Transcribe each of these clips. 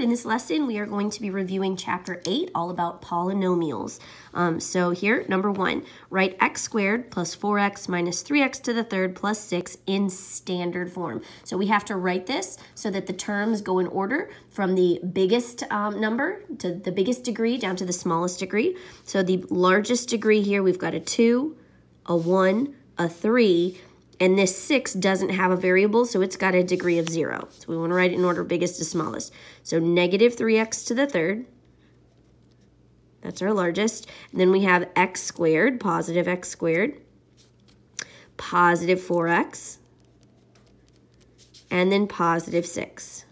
in this lesson, we are going to be reviewing Chapter 8, all about polynomials. Um, so here, number one, write x squared plus 4x minus 3x to the third plus 6 in standard form. So we have to write this so that the terms go in order from the biggest um, number to the biggest degree down to the smallest degree. So the largest degree here, we've got a 2, a 1, a 3, and this 6 doesn't have a variable, so it's got a degree of 0. So we want to write it in order biggest to smallest. So negative 3x to the third. That's our largest. And then we have x squared, positive x squared, positive 4x, and then positive 6.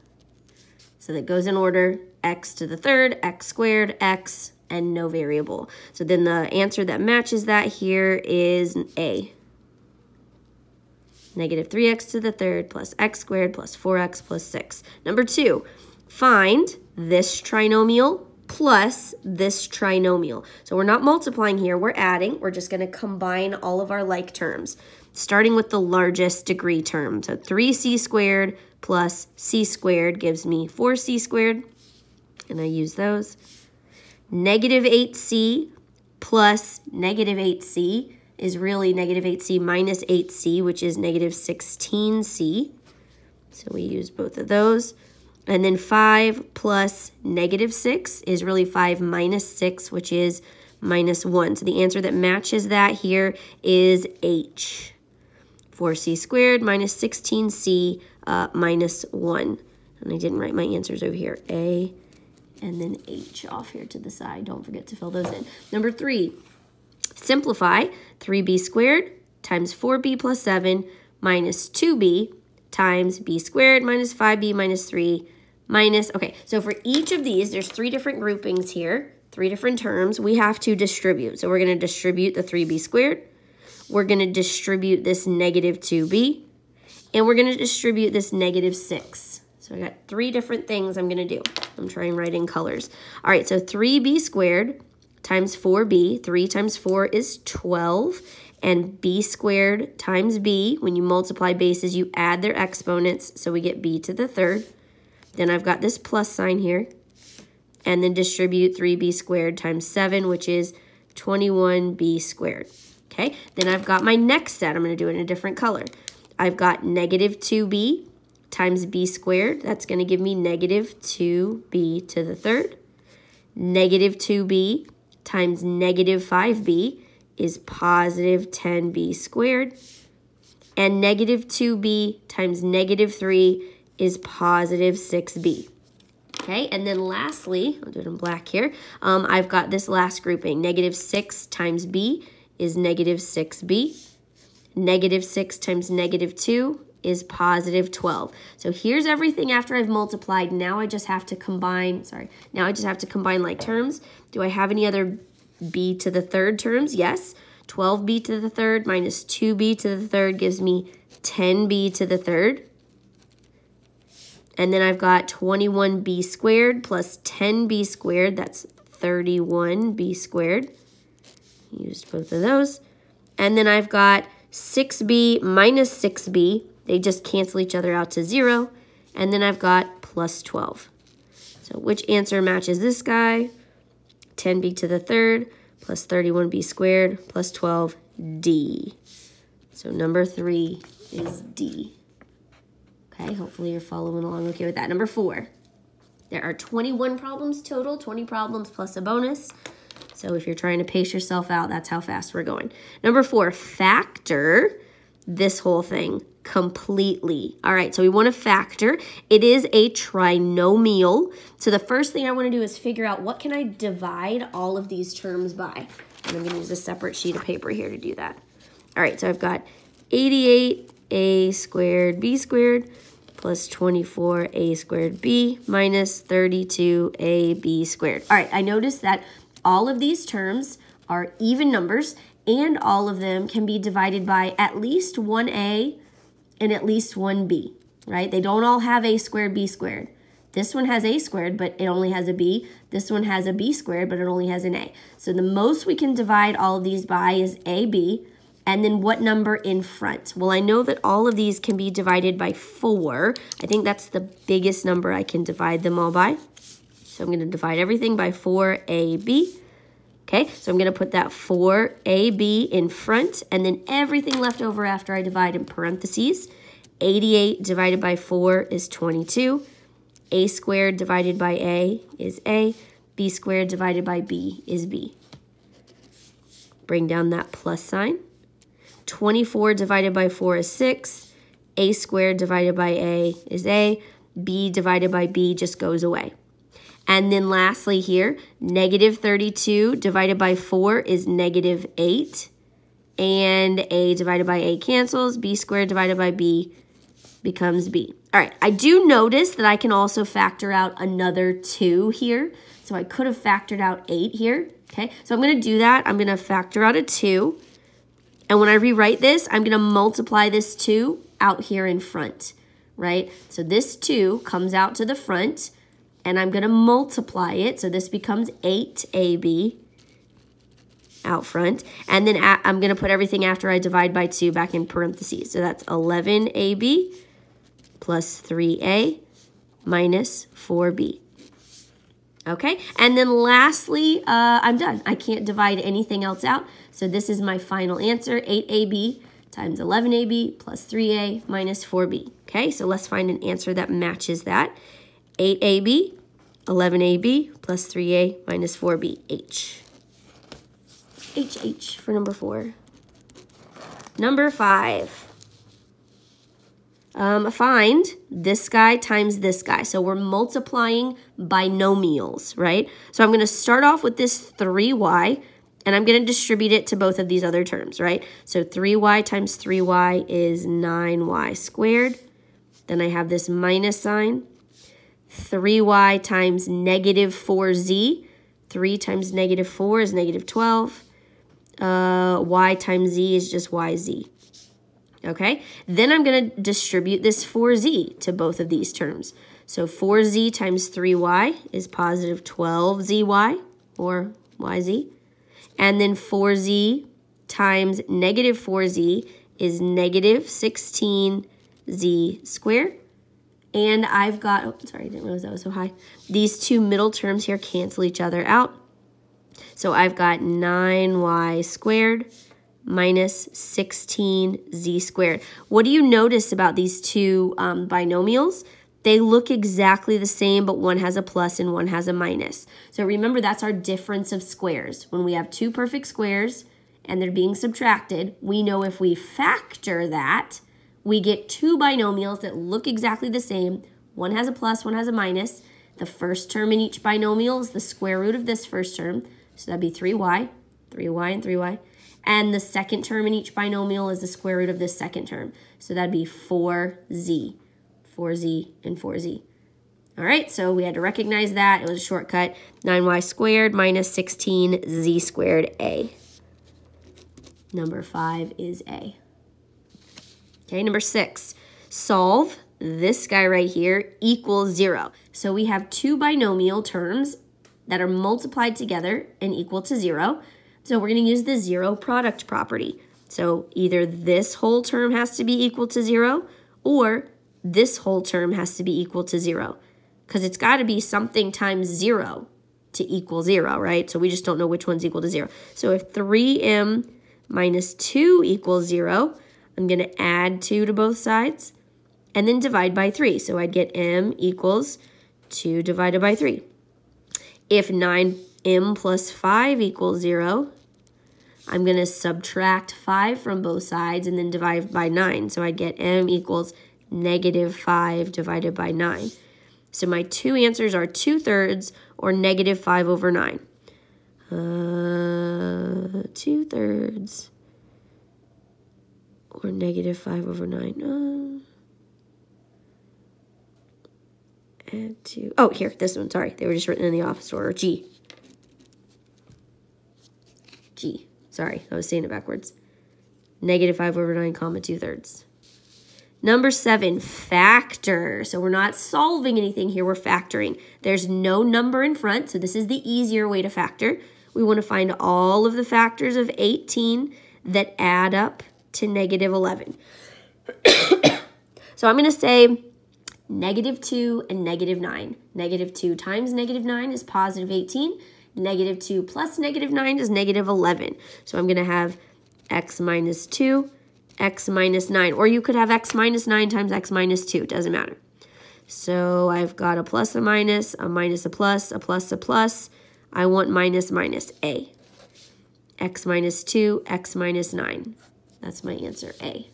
So that goes in order x to the third, x squared, x, and no variable. So then the answer that matches that here is A negative 3x to the third plus x squared plus 4x plus 6. Number two, find this trinomial plus this trinomial. So we're not multiplying here, we're adding. We're just going to combine all of our like terms, starting with the largest degree term. So 3c squared plus c squared gives me 4c squared, and I use those. Negative 8c plus negative 8c is really negative 8c minus 8c, which is negative 16c. So we use both of those. And then 5 plus negative 6 is really 5 minus 6, which is minus 1. So the answer that matches that here is H. 4c squared minus 16c uh, minus 1. And I didn't write my answers over here. A and then H off here to the side. Don't forget to fill those in. Number 3, Simplify 3b squared times 4b plus 7 minus 2b times b squared minus 5b minus 3 minus, okay, so for each of these, there's three different groupings here, three different terms. We have to distribute. So we're going to distribute the 3b squared. We're going to distribute this negative 2b. And we're going to distribute this negative 6. So I got three different things I'm going to do. I'm trying in colors. All right, so 3b squared times 4b. 3 times 4 is 12. And b squared times b, when you multiply bases, you add their exponents, so we get b to the third. Then I've got this plus sign here. And then distribute 3b squared times 7, which is 21b squared. Okay, then I've got my next set. I'm going to do it in a different color. I've got negative 2b times b squared. That's going to give me negative 2b to the third. Negative 2b times negative 5b is positive 10b squared. And negative 2b times negative 3 is positive 6b. Okay, and then lastly, I'll do it in black here, um, I've got this last grouping. Negative 6 times b is negative 6b. Negative 6 times negative 2 is positive 12. So here's everything after I've multiplied. Now I just have to combine, sorry, now I just have to combine like terms. Do I have any other b to the third terms? Yes. 12b to the third minus 2b to the third gives me 10b to the third. And then I've got 21b squared plus 10b squared. That's 31b squared. Used both of those. And then I've got 6b minus 6b. They just cancel each other out to 0. And then I've got plus 12. So which answer matches this guy? 10b to the third plus 31b squared plus 12d. So number three is D. Okay, hopefully you're following along okay with that. Number four, there are 21 problems total, 20 problems plus a bonus. So if you're trying to pace yourself out, that's how fast we're going. Number four, factor this whole thing completely. All right, so we want to factor. It is a trinomial. So the first thing I want to do is figure out what can I divide all of these terms by. And I'm going to use a separate sheet of paper here to do that. All right, so I've got 88a squared b squared plus 24a squared b minus 32ab squared. All right, I noticed that all of these terms are even numbers and all of them can be divided by at least 1a and at least one b, right? They don't all have a squared, b squared. This one has a squared, but it only has a b. This one has a b squared, but it only has an a. So the most we can divide all of these by is ab. And then what number in front? Well, I know that all of these can be divided by 4. I think that's the biggest number I can divide them all by. So I'm going to divide everything by 4ab. Okay, so I'm going to put that 4ab in front, and then everything left over after I divide in parentheses. 88 divided by 4 is 22. a squared divided by a is a. b squared divided by b is b. Bring down that plus sign. 24 divided by 4 is 6. a squared divided by a is a. b divided by b just goes away. And then lastly here, negative 32 divided by 4 is negative 8. And a divided by a cancels. b squared divided by b becomes b. All right, I do notice that I can also factor out another 2 here. So I could have factored out 8 here. Okay, so I'm going to do that. I'm going to factor out a 2. And when I rewrite this, I'm going to multiply this 2 out here in front, right? So this 2 comes out to the front and I'm going to multiply it. So this becomes 8AB out front. And then I'm going to put everything after I divide by 2 back in parentheses. So that's 11AB plus 3A minus 4B. Okay, and then lastly, uh, I'm done. I can't divide anything else out. So this is my final answer, 8AB times 11AB plus 3A minus 4B. Okay, so let's find an answer that matches that. 8AB, 11AB plus 3A minus 4B, H. H, H for number four. Number five. Um, find this guy times this guy. So we're multiplying binomials, right? So I'm going to start off with this 3y, and I'm going to distribute it to both of these other terms, right? So 3y times 3y is 9y squared. Then I have this minus sign. 3y times negative 4z. 3 times negative 4 is negative 12. Uh, y times z is just yz. Okay, then I'm going to distribute this 4z to both of these terms. So 4z times 3y is positive 12zy, or yz. And then 4z times negative 4z is negative 16z squared. And I've got, oh, sorry, I didn't realize that was so high. These two middle terms here cancel each other out. So I've got 9y squared minus 16z squared. What do you notice about these two um, binomials? They look exactly the same, but one has a plus and one has a minus. So remember, that's our difference of squares. When we have two perfect squares and they're being subtracted, we know if we factor that, we get two binomials that look exactly the same. One has a plus, one has a minus. The first term in each binomial is the square root of this first term. So that'd be 3y, 3y and 3y. And the second term in each binomial is the square root of this second term. So that'd be 4z, 4z and 4z. All right, so we had to recognize that. It was a shortcut. 9y squared minus 16z squared a. Number 5 is a. Okay, number 6. Solve this guy right here equals 0. So we have two binomial terms that are multiplied together and equal to 0. So we're going to use the zero product property. So either this whole term has to be equal to 0 or this whole term has to be equal to 0 because it's got to be something times 0 to equal 0, right? So we just don't know which one's equal to 0. So if 3m minus 2 equals 0, I'm going to add 2 to both sides and then divide by 3. So I'd get m equals 2 divided by 3. If 9m plus 5 equals 0, I'm going to subtract 5 from both sides and then divide by 9. So I'd get m equals negative 5 divided by 9. So my two answers are 2 thirds or negative 5 over 9. Uh, 2 thirds or negative 5 over 9. Uh, add 2. Oh, here, this one. Sorry, they were just written in the office order. G. G. Sorry, I was saying it backwards. Negative 5 over 9 comma 2 thirds. Number 7, factor. So we're not solving anything here, we're factoring. There's no number in front, so this is the easier way to factor. We want to find all of the factors of 18 that add up to negative 11. so I'm going to say negative 2 and negative 9. Negative 2 times negative 9 is positive 18. Negative 2 plus negative 9 is negative 11. So I'm going to have x minus 2, x minus 9. Or you could have x minus 9 times x minus 2. Doesn't matter. So I've got a plus, a minus, a minus, a plus, a plus, a plus. I want minus, minus, a. x minus 2, x minus 9. That's my answer, a.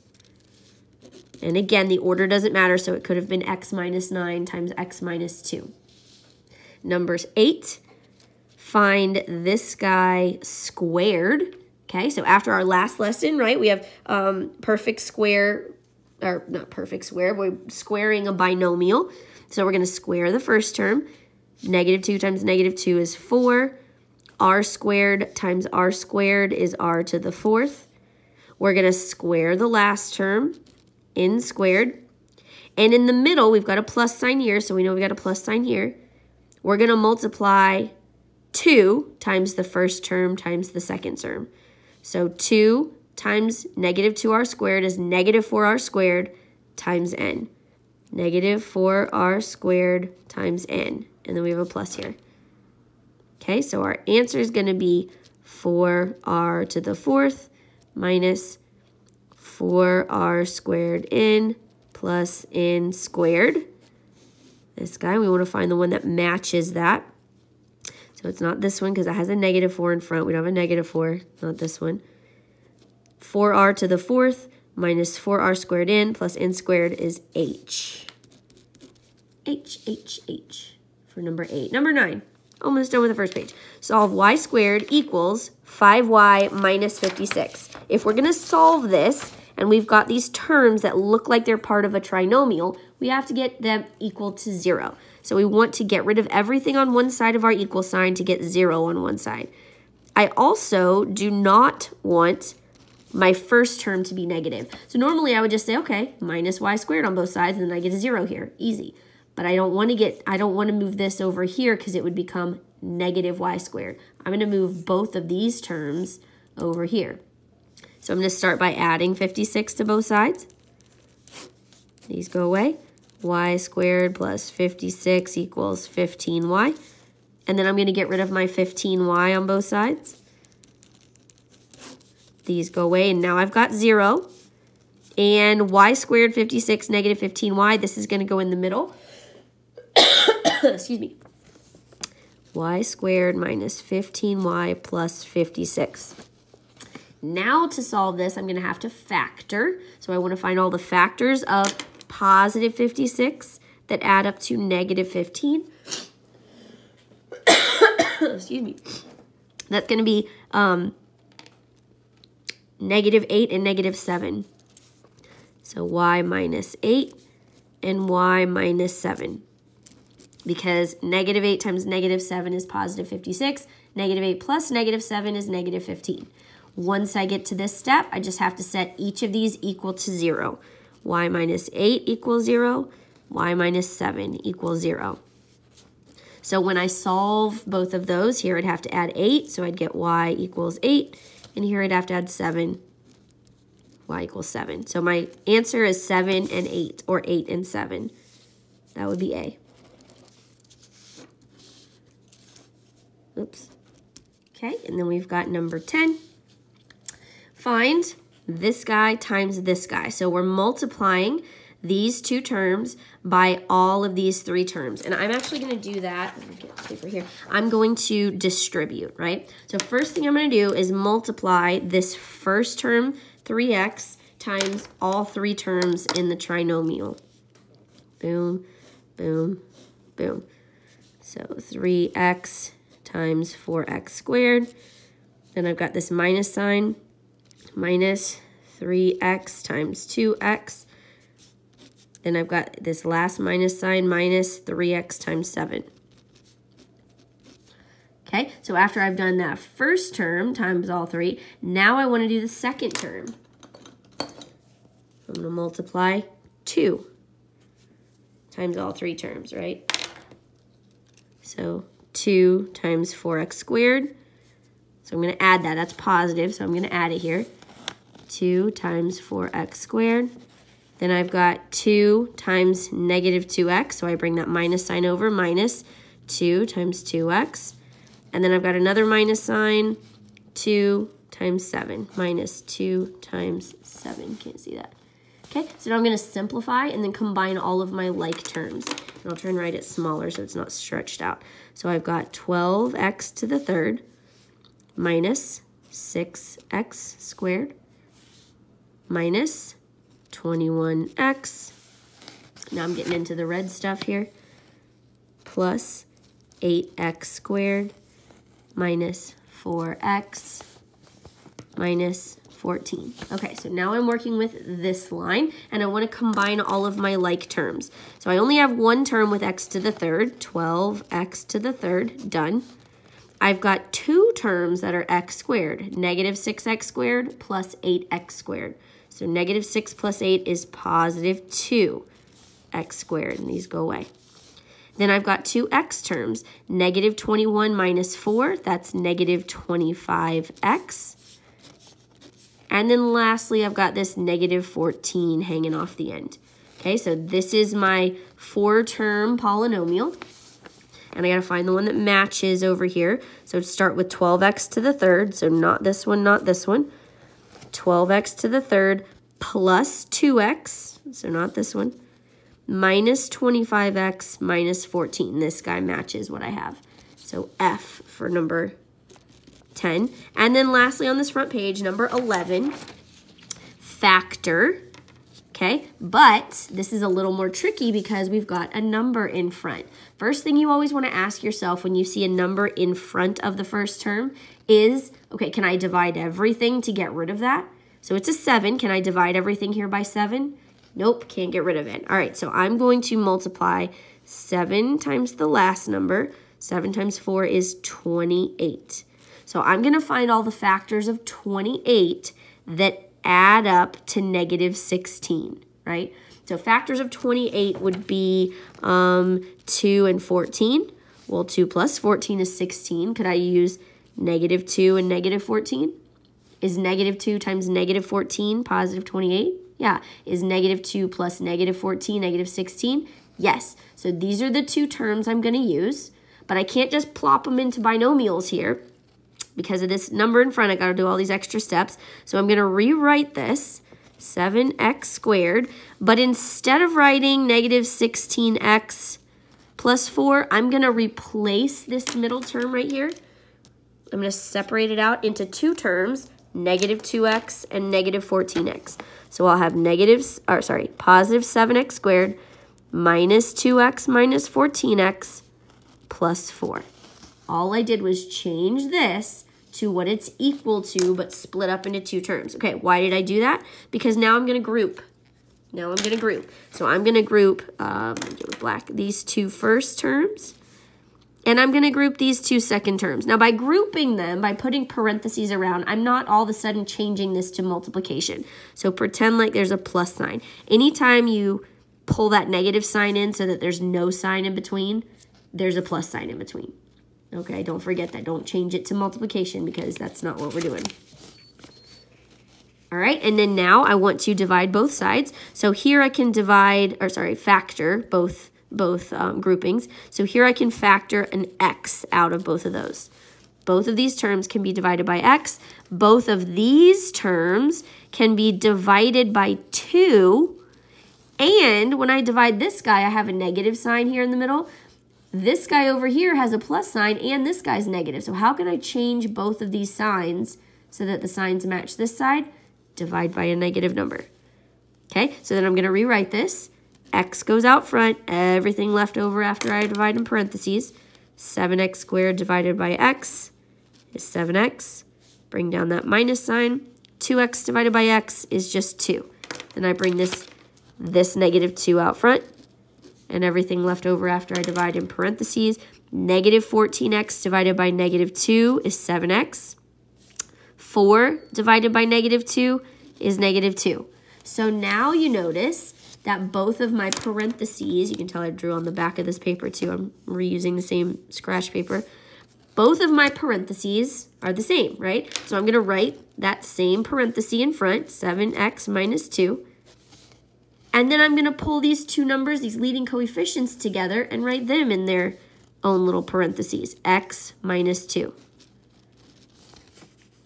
And again, the order doesn't matter, so it could have been x minus 9 times x minus 2. Numbers 8, find this guy squared. Okay, so after our last lesson, right, we have um, perfect square, or not perfect square, we're squaring a binomial. So we're going to square the first term. Negative 2 times negative 2 is 4. r squared times r squared is r to the fourth. We're going to square the last term n squared. And in the middle, we've got a plus sign here, so we know we got a plus sign here. We're going to multiply 2 times the first term times the second term. So 2 times negative 2r squared is negative 4r squared times n. Negative 4r squared times n. And then we have a plus here. Okay, so our answer is going to be 4r to the fourth minus 4r squared n plus n squared. This guy, we want to find the one that matches that. So it's not this one because it has a negative 4 in front. We don't have a negative 4, not this one. 4r to the fourth minus 4r squared n plus n squared is h. H, H, H for number 8. Number 9, almost done with the first page. Solve y squared equals 5y minus 56. If we're going to solve this, and we've got these terms that look like they're part of a trinomial, we have to get them equal to zero. So we want to get rid of everything on one side of our equal sign to get zero on one side. I also do not want my first term to be negative. So normally I would just say, okay, minus y squared on both sides, and then I get a zero here, easy. But I don't want to get, I don't want to move this over here because it would become negative y squared. I'm going to move both of these terms over here. So I'm going to start by adding 56 to both sides. These go away. y squared plus 56 equals 15y. And then I'm going to get rid of my 15y on both sides. These go away, and now I've got 0. And y squared 56 negative 15y, this is going to go in the middle. Excuse me. y squared minus 15y plus 56. Now to solve this, I'm going to have to factor. So I want to find all the factors of positive 56 that add up to negative 15. Excuse me. That's going to be um, negative 8 and negative 7. So y minus 8 and y minus 7. Because negative 8 times negative 7 is positive 56. Negative 8 plus negative 7 is negative 15. Once I get to this step, I just have to set each of these equal to 0. y minus 8 equals 0, y minus 7 equals 0. So when I solve both of those, here I'd have to add 8, so I'd get y equals 8, and here I'd have to add 7, y equals 7. So my answer is 7 and 8, or 8 and 7. That would be A. Oops. Okay, and then we've got number 10 find this guy times this guy. So we're multiplying these two terms by all of these three terms. And I'm actually going to do that. Get paper here. I'm going to distribute, right? So first thing I'm going to do is multiply this first term, 3x, times all three terms in the trinomial. Boom, boom, boom. So 3x times 4x squared. Then I've got this minus sign minus 3x times 2x. Then I've got this last minus sign minus 3x times 7. Okay, so after I've done that first term times all three, now I want to do the second term. I'm going to multiply 2 times all three terms, right? So 2 times 4x squared. So I'm going to add that. That's positive, so I'm going to add it here. 2 times 4x squared Then I've got 2 times negative 2x, so I bring that minus sign over, minus 2 times 2x. And then I've got another minus sign, 2 times 7, minus 2 times 7. Can't see that. Okay, so now I'm going to simplify and then combine all of my like terms. And I'll try and write it smaller so it's not stretched out. So I've got 12x to the third minus 6x squared minus 21x. Now I'm getting into the red stuff here. Plus 8x squared minus 4x minus 14. Okay, so now I'm working with this line, and I want to combine all of my like terms. So I only have one term with x to the third, 12x to the third, done. I've got two terms that are x squared, negative 6x squared plus 8x squared. So negative 6 plus 8 is positive 2x squared, and these go away. Then I've got two x terms, negative 21 minus 4, that's negative 25x. And then lastly, I've got this negative 14 hanging off the end. Okay, so this is my four-term polynomial. And I got to find the one that matches over here. So start with 12x to the third, so not this one, not this one. 12x to the third plus 2x, so not this one, minus 25x minus 14. This guy matches what I have. So F for number 10. And then lastly on this front page, number 11, factor. Okay, but this is a little more tricky because we've got a number in front. First thing you always want to ask yourself when you see a number in front of the first term is, okay, can I divide everything to get rid of that? So it's a 7. Can I divide everything here by 7? Nope, can't get rid of it. All right, so I'm going to multiply 7 times the last number. 7 times 4 is 28. So I'm going to find all the factors of 28 that add up to negative 16, right? So factors of 28 would be um, 2 and 14. Well, 2 plus 14 is 16. Could I use negative 2 and negative 14? Is negative 2 times negative 14 positive 28? Yeah. Is negative 2 plus negative 14 negative 16? Yes. So these are the two terms I'm going to use, but I can't just plop them into binomials here because of this number in front, I got to do all these extra steps. So I'm going to rewrite this, 7x squared, but instead of writing negative 16x plus 4, I'm going to replace this middle term right here. I'm to separate it out into two terms, negative 2x and negative 14x. So I'll have negatives, or sorry, positive 7x squared minus 2x minus 14x plus 4. All I did was change this to what it's equal to, but split up into two terms. Okay, why did I do that? Because now I'm going to group. Now I'm going to group. So I'm going to group, um, get with black, these two first terms. And I'm going to group these two second terms. Now, by grouping them, by putting parentheses around, I'm not all of a sudden changing this to multiplication. So pretend like there's a plus sign. Anytime you pull that negative sign in so that there's no sign in between, there's a plus sign in between. Okay, don't forget that. Don't change it to multiplication because that's not what we're doing. All right, and then now I want to divide both sides. So here I can divide, or sorry, factor both, both um, groupings. So here I can factor an x out of both of those. Both of these terms can be divided by x. Both of these terms can be divided by 2. And when I divide this guy, I have a negative sign here in the middle. This guy over here has a plus sign and this guy's negative. So how can I change both of these signs so that the signs match this side? Divide by a negative number. Okay, so then I'm going to rewrite this. x goes out front, everything left over after I divide in parentheses. 7x squared divided by x is 7x. Bring down that minus sign. 2x divided by x is just 2. Then I bring this, this negative 2 out front and everything left over after I divide in parentheses. Negative 14x divided by negative 2 is 7x. 4 divided by negative 2 is negative 2. So now you notice that both of my parentheses, you can tell I drew on the back of this paper too, I'm reusing the same scratch paper. Both of my parentheses are the same, right? So I'm going to write that same parenthesis in front, 7x minus 2. And then I'm going to pull these two numbers, these leading coefficients together and write them in their own little parentheses, x minus 2.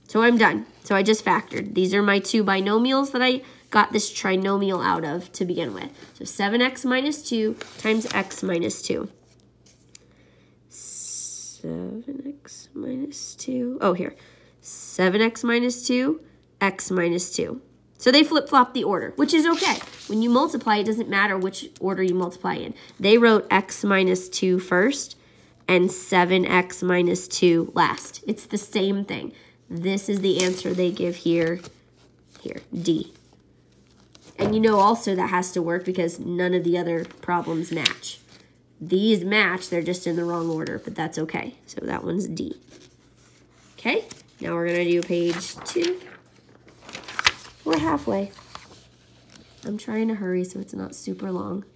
So I'm done. So I just factored. These are my two binomials that I got this trinomial out of to begin with. So 7x minus 2 times x minus 2. 7x minus 2. Oh, here. 7x minus 2, x minus 2. So they flip-flop the order, which is okay. When you multiply, it doesn't matter which order you multiply in. They wrote x minus 2 first and 7x minus 2 last. It's the same thing. This is the answer they give here, here, D. And you know also that has to work because none of the other problems match. These match, they're just in the wrong order, but that's okay. So that one's D. Okay, now we're gonna do page two. We're halfway. I'm trying to hurry so it's not super long.